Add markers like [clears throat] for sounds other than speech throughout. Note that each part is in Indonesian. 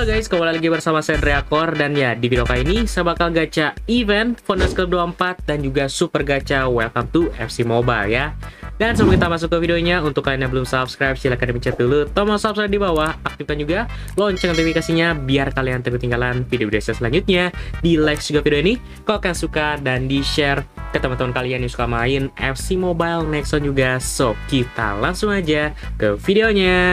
Halo guys, kembali lagi bersama saya Dreakor dan ya di video kali ini saya bakal gacha event Founders Club 24 dan juga super gacha Welcome to FC Mobile ya. Dan sebelum kita masuk ke videonya, untuk kalian yang belum subscribe silahkan dipencet dulu tombol subscribe di bawah, aktifkan juga lonceng notifikasinya biar kalian tidak ketinggalan video-video saya selanjutnya. Di like juga video ini kalau kalian suka dan di share ke teman-teman kalian yang suka main FC Mobile Nexon juga. So kita langsung aja ke videonya.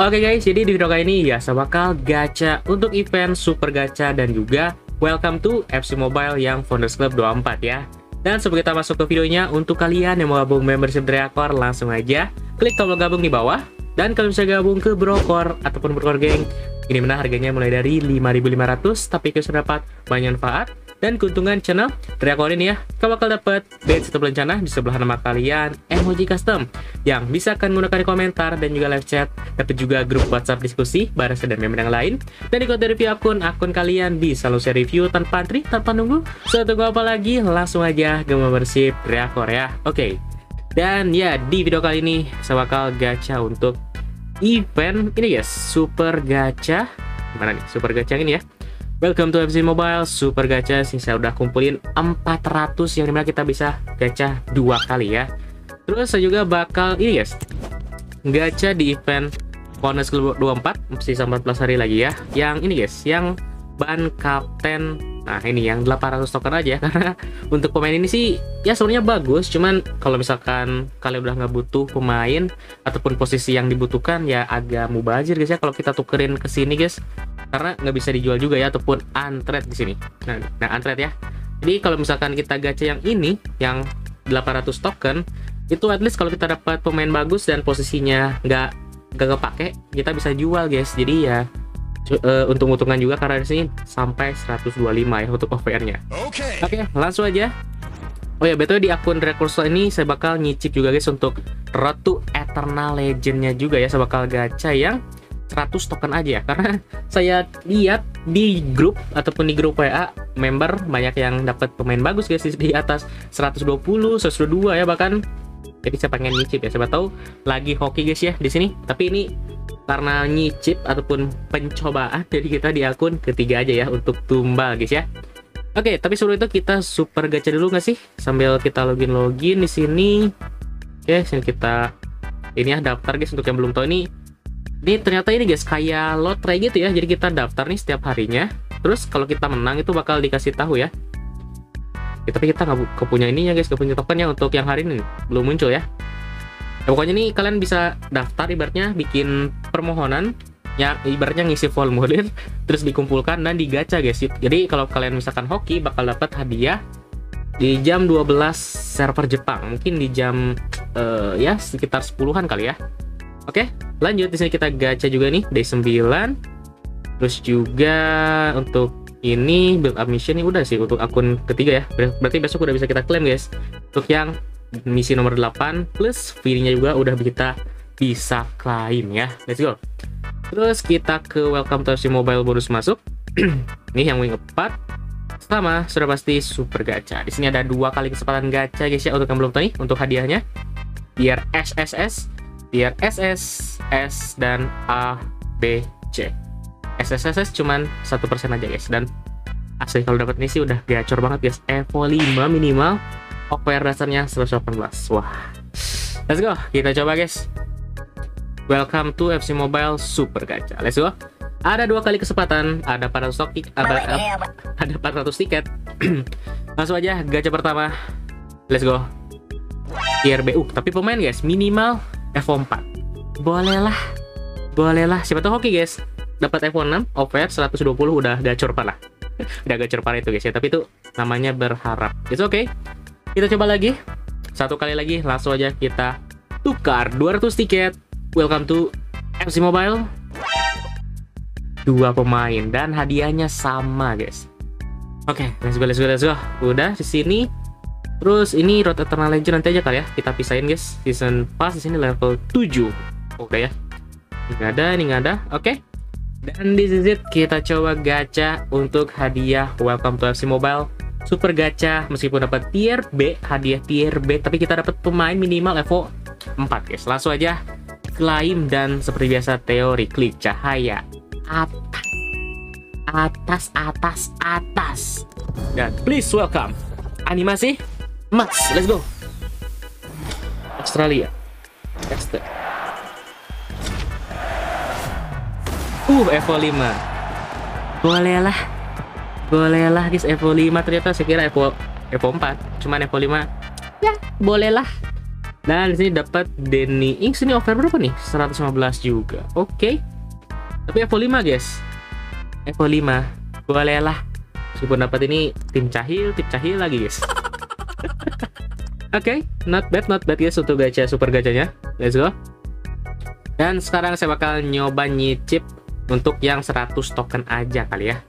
Oke guys, jadi di video kali ini ya saya bakal gacha untuk event Super Gacha dan juga Welcome to FC Mobile yang Founders Club 24 ya. Dan sebelum kita masuk ke videonya, untuk kalian yang mau gabung membership Dreakor, langsung aja klik tombol gabung di bawah. Dan kalian bisa gabung ke Brokor ataupun Brokor Gang. Ini mana harganya mulai dari 5.500, tapi kalian dapat banyak manfaat dan keuntungan channel Dreakor ini ya. Kau bakal dapat badge atau berencana di sebelah nama kalian, emoji custom yang bisa kalian gunakan di komentar dan juga live chat, dapat juga grup WhatsApp diskusi bareng dan member yang lain. Dan ikut review akun, akun kalian bisa langsung review tanpa antri, tanpa nunggu. So, tunggu apa lagi? Langsung aja ke membership Dreakor ya. Oke. Okay. Dan ya, di video kali ini saya bakal gacha untuk event ini guys, super gacha. Mana nih? Super gacha ini ya Welcome to FC Mobile Super Gacha sih saya udah kumpulin 400 yang di mana kita bisa gacha dua kali ya. Terus saya juga bakal ini guys gacha di event Club 24 masih 14 hari lagi ya. Yang ini guys yang ban kapten nah ini yang 800 token aja [laughs] karena untuk pemain ini sih ya sebenarnya bagus cuman kalau misalkan kalian udah nggak butuh pemain ataupun posisi yang dibutuhkan ya agak mubazir guys ya. Kalau kita tukerin ke sini guys karena nggak bisa dijual juga ya ataupun untrade di sini. Nah, nah untrade ya. Jadi kalau misalkan kita gacha yang ini yang 800 token itu at least kalau kita dapat pemain bagus dan posisinya nggak nggak kepake kita bisa jual guys. Jadi ya uh, untung-untungan juga karena di sini sampai 125 ya untuk OVR-nya. Oke. Okay. Oke, okay, langsung aja. Oh ya, betul di akun Recurso ini saya bakal nyicip juga guys untuk Road to Eternal Legend-nya juga ya. Saya bakal gacha yang 100 token aja ya. Karena saya lihat di grup ataupun di grup WA member banyak yang dapat pemain bagus guys di atas 120 122 ya bahkan. Jadi saya pengen nyicip ya siapa tahu lagi hoki guys ya di sini. Tapi ini karena nyicip ataupun pencobaan [laughs] jadi kita di akun ketiga aja ya untuk tumbal guys ya. Oke, tapi sebelum itu kita super gacha dulu nggak sih? Sambil kita login login di sini. Oke, sini kita ini ya daftar guys untuk yang belum tahu. Ini ini ternyata ini guys kayak lotre gitu ya. Jadi kita daftar nih setiap harinya. Terus kalau kita menang itu bakal dikasih tahu ya, ya tapi kita nggak kepunya ininya guys. Kepunya tokennya untuk yang hari ini. Belum muncul ya. Nah, pokoknya nih kalian bisa daftar ibaratnya bikin permohonan ya ibaratnya ngisi formulir [laughs] terus dikumpulkan dan digacha guys. Jadi kalau kalian misalkan hoki bakal dapat hadiah di jam 12 server Jepang. Mungkin di jam uh, ya sekitar 10-an kali ya Oke, lanjut di sini kita gacha juga nih day 9. Terus juga untuk ini build up mission ini udah sih untuk akun ketiga ya. Berarti besok udah bisa kita klaim guys. Untuk yang misi nomor 8 plus fee-nya juga udah kita bisa klaim ya. Let's go. Terus kita ke welcome to FC Mobile bonus masuk. [clears throat] Ini yang wing 4 sama sudah pasti super gacha. Di sini ada dua kali kesempatan gacha guys ya untuk yang belum tahu nih untuk hadiahnya. Biar SSS tier SS, S, dan A, B, C. SSSS cuman satu persen aja guys. Dan asli kalau dapat ini sih udah gacor banget guys. Evo 5 minimal. OPR dasarnya 118 wah. Let's go. Kita coba guys. Welcome to FC Mobile Super Gacha. Let's go. Ada dua kali kesempatan. Ada 400 stock ada, ada 400 tiket. [clears throat] Langsung aja gacha pertama. Let's go. Tier B. Uh, tapi pemain guys minimal F4 bolehlah. Bolehlah. Siapa tahu hoki guys. Dapat F6 over 120 udah gacor parah. [laughs] Udah gacor parah itu guys ya. Tapi itu namanya berharap. It's okay. Kita coba lagi. Satu kali lagi langsung aja kita tukar 200 tiket. Welcome to FC Mobile. Dua pemain dan hadiahnya sama guys. Oke okay, let's go let's go let's go. Udah di sini Terus ini Road Eternal Legend nanti aja kali ya kita pisahin guys. Season pass di sini level 7. Oke ya. Ini nggak ada, ini nggak ada. Oke. Okay. Dan di sini kita coba gacha untuk hadiah Welcome to FC Mobile Super gacha meskipun dapat tier B, hadiah tier B, tapi kita dapat pemain minimal Evo 4 guys. Langsung aja klaim dan seperti biasa teori klik cahaya atas atas atas atas dan please welcome animasi Mas, let's go. Australia. Tester. Uh, Evo 5. Boleh lah. Boleh lah guys Evo 5 ternyata saya kira Evo Evo 4. Cuman Evo 5 ya, boleh lah. Dan di sini dapat Denny Inks ini offer berapa nih? 115 juga. Oke. Okay. Tapi Evo 5 guys. Evo 5. Boleh lah. Meskipun dapat ini tim cahil, tim cahil lagi guys. Oke, okay, not bad, not bad guys untuk gacha super gacanya. Let's go. Dan sekarang saya bakal nyoba nyicip untuk yang 100 token aja kali ya.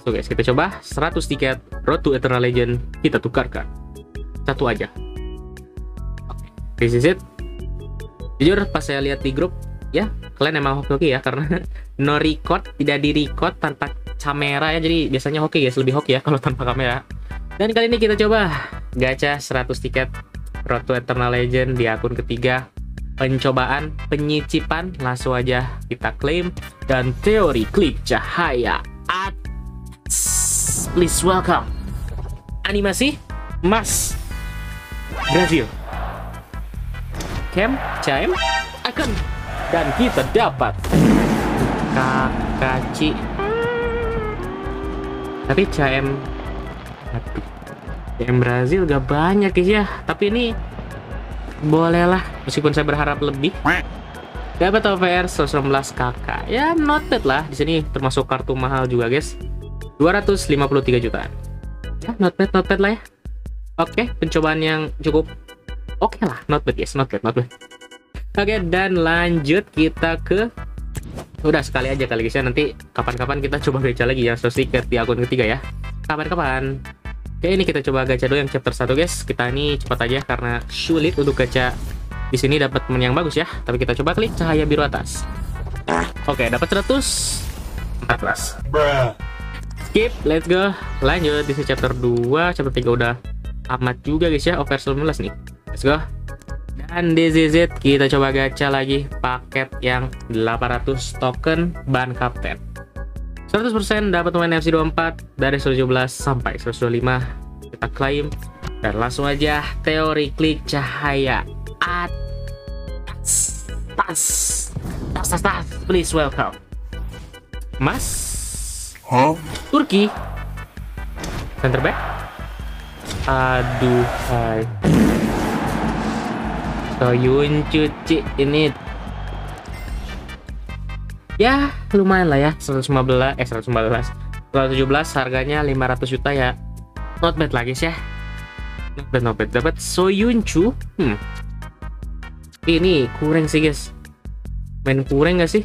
So guys, kita coba 100 tiket Road to Eternal Legend kita tukarkan. Satu aja. Okay, this is it. Jujur pas saya lihat di grup, ya kalian emang hoki-hoki ya karena [laughs] no record, tidak di record tanpa kamera ya. Jadi biasanya hoki guys, lebih hoki ya kalau tanpa kamera. Dan kali ini kita coba gacha 100 tiket Road to Eternal Legend di akun ketiga. Pencobaan, penyicipan, langsung aja kita klaim. Dan teori klik cahaya. Ats. Please welcome. Animasi Mas Brazil. Cam, Caim, akan dan kita dapat Kakaci. Tapi Caim Aduh. Yang Brazil gak banyak ya. Tapi ini bolehlah meskipun saya berharap lebih. Dapat OVR 119 kakak. Ya noted lah. Di sini termasuk kartu mahal juga guys. 253 jutaan. Ya not bad, not bad lah ya. Oke, pencobaan yang cukup oke okay lah. Not bad guys, not bad, not bad. Oke, dan lanjut kita ke udah sekali aja kali guys ya nanti kapan-kapan kita coba gacha lagi yang tiket di akun ketiga ya kapan-kapan Oke, ini kita coba gacha dulu yang chapter 1 guys. Kita ini cepat aja karena sulit untuk gacha di sini dapat teman yang bagus ya. Tapi kita coba klik cahaya biru atas. Oke, dapat 100 14. Skip, let's go. Lanjut di chapter 2, chapter 3 udah amat juga guys ya, over 19 nih. Let's go. Dan di ZZ kita coba gacha lagi paket yang 800 token ban kapten. 100% dapat pemain FC 24 dari 117 sampai 125 kita klaim dan langsung aja teori klik cahaya. Atas tas tas tas tas. Please welcome. Mas huh? Turki. Center back. Aduh hai. Soyun cuci ini ya lumayan lah ya. 115 eh 115 117 harganya 500 juta ya. Not bad lagi sih ya. Not bad not bad. Dapat Soyuncu hmm. Ini kurang sih guys. Main kurang gak sih?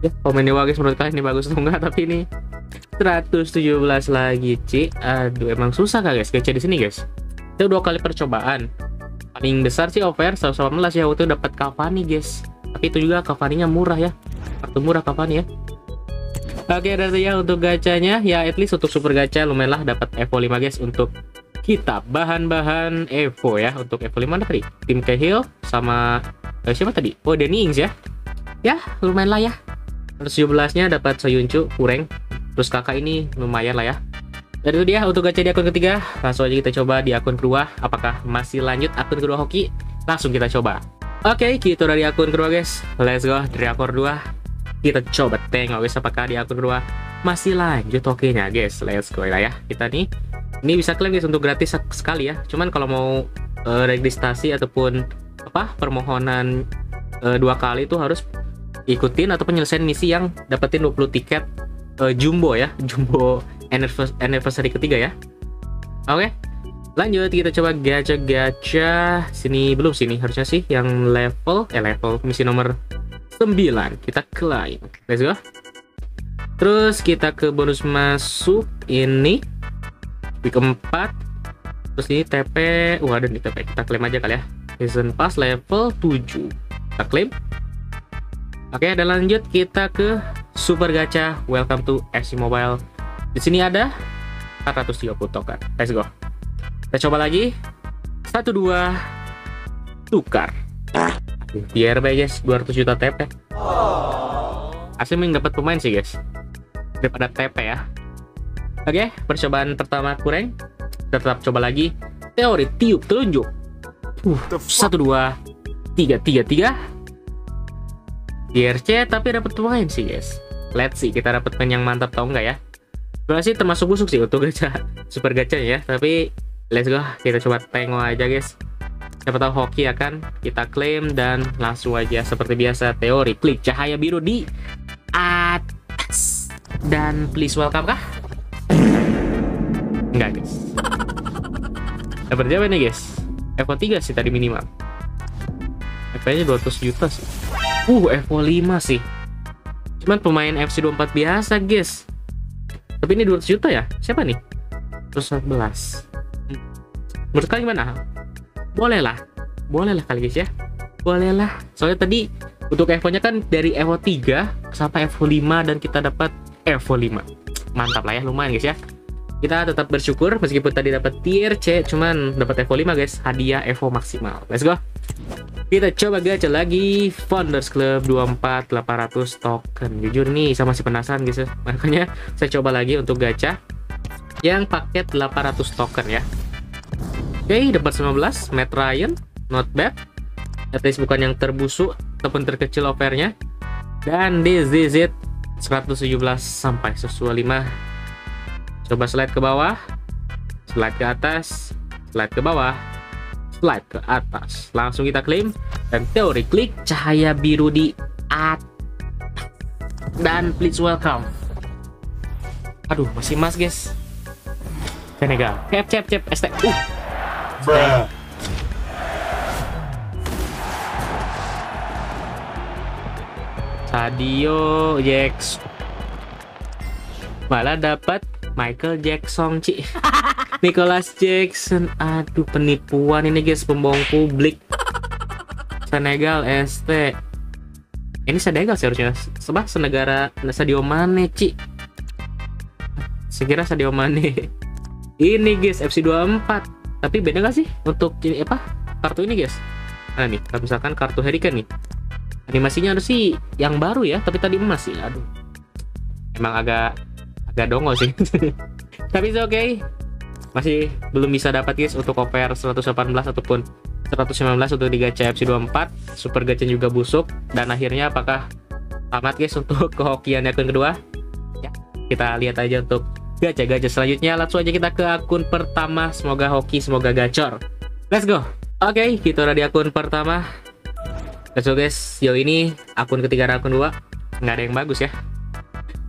Ya komennya bagus menurut kalian ini bagus atau enggak. Tapi ini 117 lagi Ci. Aduh emang susah kah guys gacha di sini guys? Itu dua kali percobaan. Paling besar sih over 118 ya. Waktu dapat Cavani guys tapi itu juga Cavani-nya murah ya. Kartu murah Cavani ya. Oke, dan ya untuk gacanya. Ya at least untuk super gacha lumayan lah dapat Evo 5 guys untuk kita. Bahan-bahan Evo ya untuk Evo 5 tadi. Tim Cahill sama eh, siapa tadi? Oh Danny ya. Ya lumayan lah ya. terus 17 nya dapat Soyuncu kurang terus kakak ini lumayan lah ya. Dan itu dia untuk gacha di akun ketiga. Langsung aja kita coba di akun kedua. Apakah masih lanjut akun kedua hoki? Langsung kita coba Oke, okay, gitu dari akun kedua guys. Let's go dari akun kedua. Kita coba tengok guys apakah di akun kedua masih lanjut oke-nya guys. Let's go lah ya. Kita nih ini bisa klaim guys untuk gratis sekali ya. Cuman kalau mau uh, registrasi ataupun apa permohonan uh, dua kali itu harus ikutin atau penyelesaian misi yang dapetin 20 tiket uh, jumbo ya, [laughs] jumbo anniversary ketiga ya. Oke. Okay? Lanjut kita coba gacha-gacha. Sini belum sini harusnya sih yang level eh level misi nomor 9 kita klaim. Let's go. Terus kita ke bonus masuk ini week 4. Terus ini TP, wah ada nih TP. Kita klaim aja kali ya. Season Pass level 7. Kita klaim. Oke, dan lanjut kita ke Super Gacha. Welcome to FC Mobile. Di sini ada 430 token. Let's go. Kita coba lagi. Satu dua. tukar. Biar guys, 200 juta TP. Asli mending dapat pemain sih guys. Daripada TP ya. Oke, percobaan pertama kurang. Kita tetap coba lagi. Teori tiup telunjuk. Uh, satu dua tiga tiga tiga. DRC tapi dapat pemain sih guys. Let's see kita dapat pemain yang mantap tau nggak ya? Sebenarnya sih termasuk busuk sih untuk [laughs] gacha super gacha ya. Tapi let's go kita coba tengok aja guys. Siapa tahu hoki akan kita klaim dan langsung aja seperti biasa teori klik cahaya biru di atas dan please welcome kah? Enggak guys. Dapat berapa nih guys? Evo 3 sih tadi minimal. FP nya 200 juta sih. Uh, Evo 5 sih. Cuman pemain FC 24 biasa guys. Tapi ini 200 juta ya? Siapa nih? Terus 11. Menurut kalian gimana? Boleh lah. Boleh lah kali guys ya. Boleh lah. Soalnya tadi untuk Evo nya kan dari Evo 3 sampai Evo 5 dan kita dapat Evo 5. Mantap lah ya, lumayan guys ya kita tetap bersyukur meskipun tadi dapat tier C cuman dapat Evo 5 guys hadiah Evo maksimal let's go kita coba gacha lagi Founders Club 24 800 token jujur nih sama si penasaran guys ya. [laughs] makanya saya coba lagi untuk gacha yang paket 800 token ya okay, dapat 19 Matt Ryan not bad at least bukan yang terbusuk ataupun terkecil offernya dan DZZ 117 sampai sesuai 5 Coba slide ke bawah, slide ke atas, slide ke bawah, slide ke atas. Langsung kita klaim dan teori klik cahaya biru di atas. Dan please welcome. Aduh, masih mas guys. Senegal. Cep cep cep ST. Uh. Bruh. Sadio Jax malah dapat Michael Jackson Ci. [laughs] Nicholas Jackson. Aduh penipuan ini guys. Pembohong publik. Senegal ST ini Senegal seharusnya sebab senegara Sadio Mane Ci. Sekira Sadio Mane. [laughs] Ini guys FC24 tapi beda gak sih untuk ini apa kartu ini guys? Nah nih kalau misalkan kartu Harry Kane nih. Animasinya ada sih yang baru ya tapi tadi emas sih aduh. Emang agak agak dongo sih. [laughs] Tapi oke okay. masih belum bisa dapat guys untuk over 118 ataupun 119 untuk di gacha FC24 super gacha juga busuk. Dan akhirnya apakah tamat guys untuk [laughs] kehokian akun kedua? Ya kita lihat aja untuk gacha-gacha selanjutnya langsung aja kita ke akun pertama semoga hoki semoga gacor let's go oke okay, kita udah di akun pertama let's go guys yo ini akun ketiga dan akun dua nggak ada yang bagus ya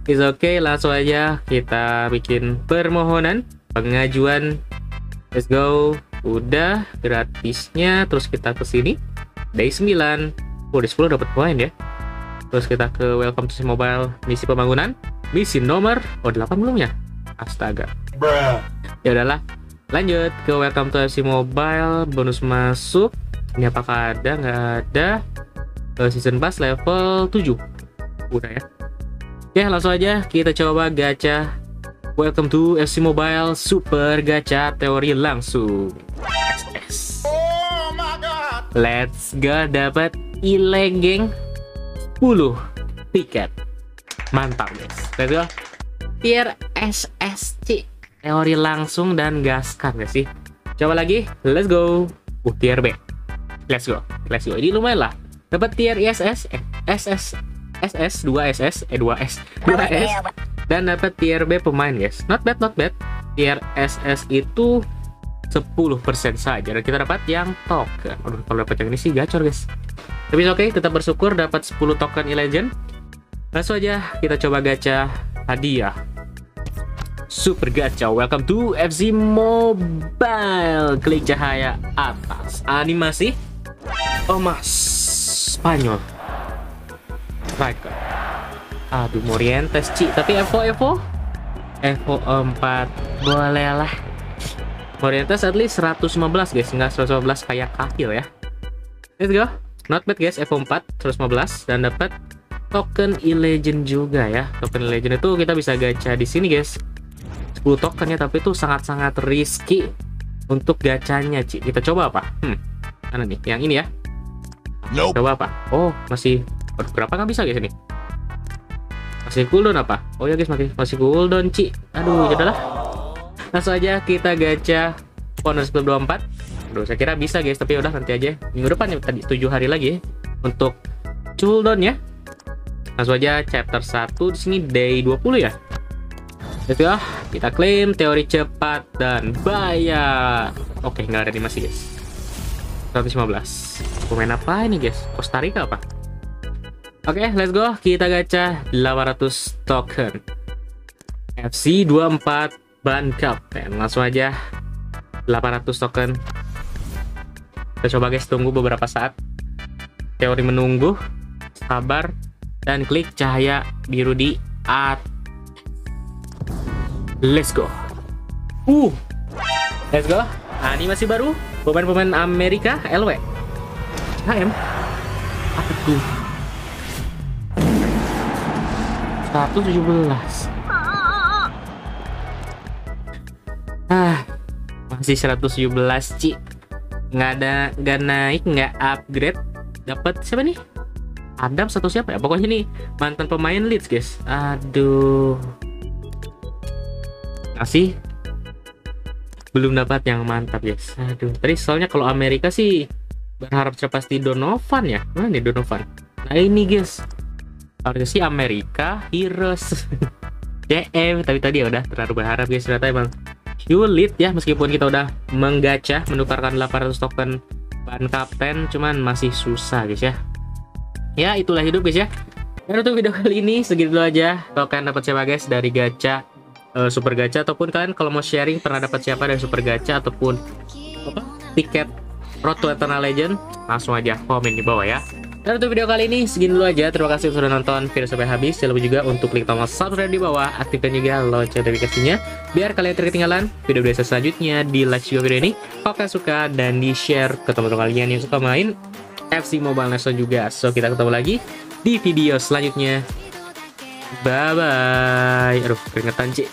Is okay, langsung aja kita bikin permohonan pengajuan. Let's go. Udah gratisnya, terus kita ke sini. Day 9. Oh, day 10 dapat poin ya. Terus kita ke Welcome to Mobile misi pembangunan. Misi nomor oh 8 belum ya? Astaga. Ya udahlah. Lanjut ke Welcome to FC Mobile, bonus masuk. Ini apakah ada? Nggak ada. Season Pass level 7. Udah ya. Oke, langsung aja kita coba gacha. Welcome to FC Mobile Super Gacha teori langsung. Oh my god. Let's go dapat ilegeng 10 tiket. Mantap, guys. Let's go. Tier SSC teori langsung dan gaskan gak sih? Coba lagi, let's go. Uh, tier B. Let's go. Let's go. Ini lumayan lah. Dapat tier ISS, eh, SS SS 2 SS eh 2S 2S dan dapat tier B pemain guys not bad not bad tier SS itu 10% saja dan kita dapat yang token Aduh, kalau dapat yang ini sih gacor guys tapi oke okay, tetap bersyukur dapat 10 token e-legend langsung aja kita coba gacha hadiah Super Gacha, welcome to FC Mobile. Klik cahaya atas. Animasi. Oh mas, Spanyol. Striker aduh Morientes Ci. Tapi Evo Evo Evo 4 boleh lah. Morientes at least 115 guys. Nggak 115 kayak Kahil ya. Let's go. Not bad guys. Evo 4 115 dan dapat token e-legend juga ya. Token e-legend itu kita bisa gacha di sini guys 10 token ya tapi itu sangat-sangat risky untuk gacanya Ci kita coba apa hmm Mana nih? Yang ini ya? Nope. Coba apa? Oh, masih Aduh, berapa nggak bisa guys ini? Masih cooldown apa? Oh ya guys, masih masih cooldown, Ci. Aduh, ya udahlah. Langsung aja kita gacha bonus 24. Aduh, saya kira bisa guys, tapi udah nanti aja. Minggu depan ya tadi 7 hari lagi ya untuk cooldown ya. Langsung aja chapter 1 di sini day 20 ya. Let's go. Kita klaim teori cepat dan bayar. Oke, nggak ada animasi guys. 115. Pemain apa ini guys? Costa Rica apa? Oke, let's go. Kita gacha 800 token. FC 24 ban kapten. Langsung aja 800 token. Kita coba guys tunggu beberapa saat. Teori menunggu, sabar dan klik cahaya biru di at. Let's go. Uh. Let's go. Animasi baru pemain-pemain Amerika LW. HM. Aduh. 117 ah masih 117 Ci nggak ada nggak naik nggak upgrade dapat siapa nih Adam satu siapa ya pokoknya nih mantan pemain Leeds guys aduh masih belum dapat yang mantap guys aduh tadi soalnya kalau Amerika sih berharap pasti Donovan ya? Mana nih Donovan? Nah ini guys. Harusnya sih Amerika Heroes. [laughs] DM tapi tadi ya udah terlalu berharap guys. Ternyata emang sulit ya meskipun kita udah menggacha menukarkan 800 token ban kapten cuman masih susah guys ya. Ya itulah hidup guys ya. Dan untuk video kali ini segitu aja. Kalau kalian dapat siapa guys dari gacha uh, super gacha ataupun kalian kalau mau sharing pernah dapat siapa dari super gacha ataupun apa tiket Road to Eternal Legend langsung aja komen di bawah ya dan untuk video kali ini segini dulu aja. Terima kasih sudah nonton video sampai habis. Jangan lupa juga untuk klik tombol subscribe di bawah, aktifkan juga lonceng notifikasinya biar kalian tidak ketinggalan video-video selanjutnya. Di like juga video ini kalau kalian suka dan di share ke teman-teman kalian yang suka main FC Mobile Legends juga. So kita ketemu lagi di video selanjutnya. Bye bye. Aduh, keringetan, Cik.